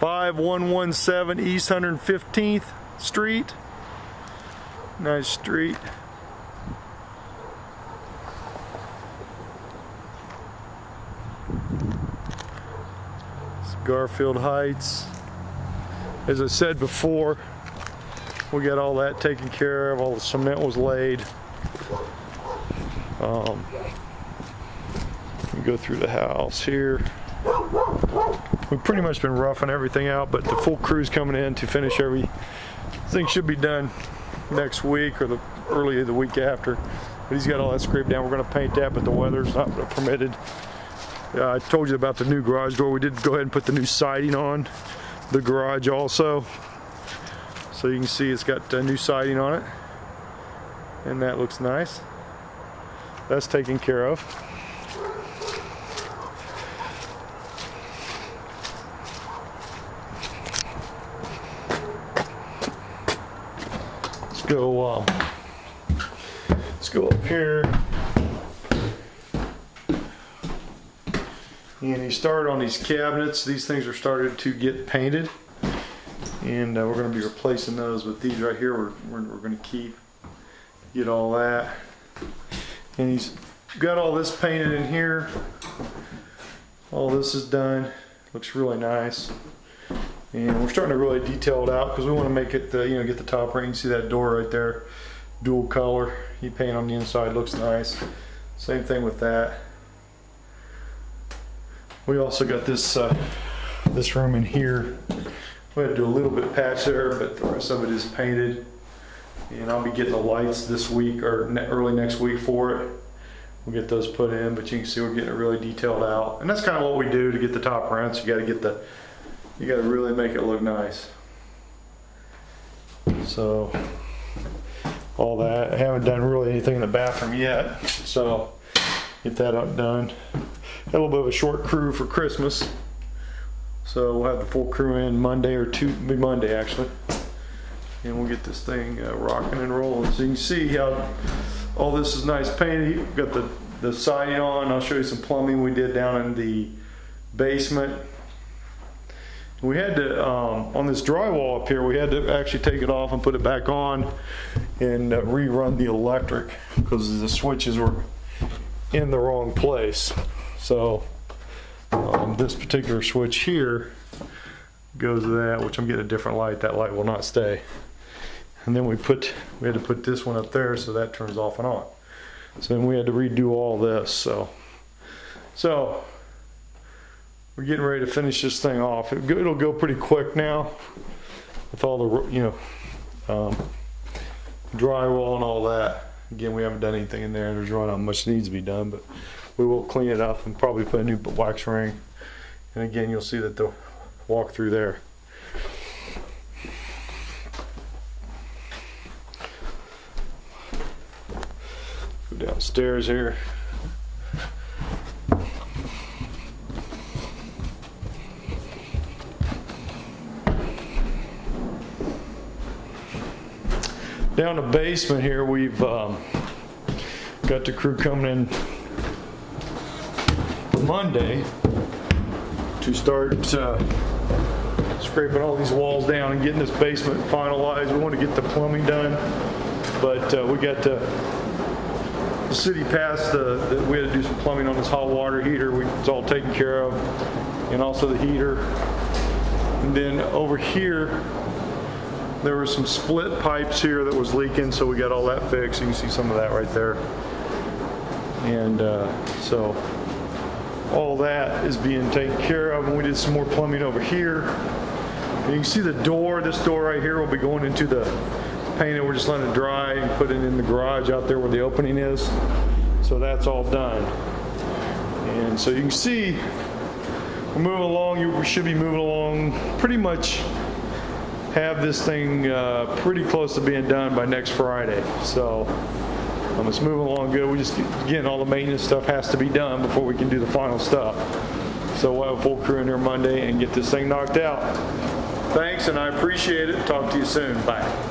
5117 East 115th Street. Nice street. It's Garfield Heights. As I said before, we got all that taken care of. All the cement was laid. Um, go through the house here. We've pretty much been roughing everything out, but the full crew's coming in to finish everything. Should be done next week or the early the week after. But he's got all that scraped down. We're going to paint that, but the weather's not permitted. Uh, I told you about the new garage door. We did go ahead and put the new siding on the garage also. So you can see it's got uh, new siding on it. And that looks nice. That's taken care of. Go, uh, let's go up here. And he started on these cabinets. These things are started to get painted. And uh, we're going to be replacing those, but these right here we're, we're, we're going to keep. Get all that. And he's got all this painted in here. All this is done. Looks really nice. And we're starting to really detail it out because we want to make it, the, you know, get the top ring. See that door right there? Dual color. He paint on the inside looks nice. Same thing with that. We also got this uh, this room in here. We had to do a little bit patch there, but the rest of it is painted. And I'll be getting the lights this week or ne early next week for it. We'll get those put in, but you can see we're getting it really detailed out. And that's kind of what we do to get the top rents. You got to get the, you got to really make it look nice. So all that. I haven't done really anything in the bathroom yet, so get that up done. Had a little bit of a short crew for Christmas. So we'll have the full crew in Monday or two, be Monday actually. And we'll get this thing uh, rocking and rolling. So you can see how all this is nice painted. We've got the, the siding on. I'll show you some plumbing we did down in the basement. We had to, um, on this drywall up here, we had to actually take it off and put it back on and uh, rerun the electric because the switches were in the wrong place. So um, this particular switch here goes to that, which I'm getting a different light. That light will not stay. And then we put, we had to put this one up there so that turns off and on. So then we had to redo all this. So, so we're getting ready to finish this thing off. It, will go pretty quick now with all the, you know, um, drywall and all that. Again, we haven't done anything in there. There's really not much needs to be done, but we will clean it up and probably put a new wax ring. And again, you'll see that the walk through there. Go downstairs here. Down the basement here, we've um, got the crew coming in Monday to start uh, scraping all these walls down and getting this basement finalized. We want to get the plumbing done, but uh, we got the, the city passed the, the, we had to do some plumbing on this hot water heater. We, it's all taken care of, and also the heater. And then over here, there were some split pipes here that was leaking, so we got all that fixed. You can see some of that right there. And uh, so all that is being taken care of. And we did some more plumbing over here. And you can see the door, this door right here will be going into the painted. We're just letting it dry and put it in the garage out there where the opening is. So that's all done. And so you can see we're moving along. We should be moving along pretty much have this thing uh, pretty close to being done by next Friday. So um, it's moving along good. We just, again, all the maintenance stuff has to be done before we can do the final stuff. So we'll have a full crew in there Monday and get this thing knocked out. Thanks, and I appreciate it. Talk to you soon. Bye.